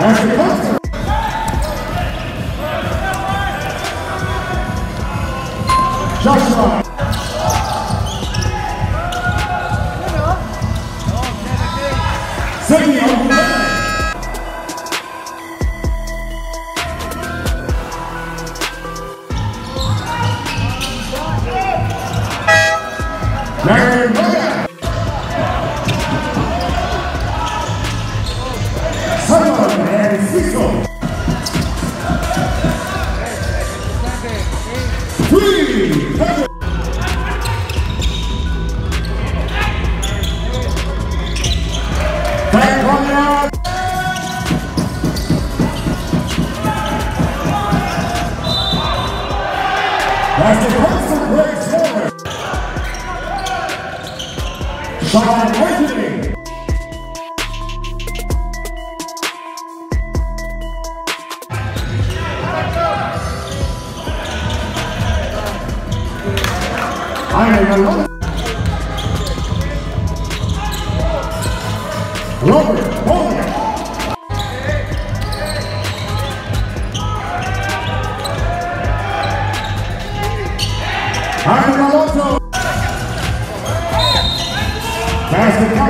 That's the cluster. Joshua. Darren Moya. And Cisco. Three. Patrick. That's the constant Greg Sean Whitening. Iron Alonso. Robert Pass the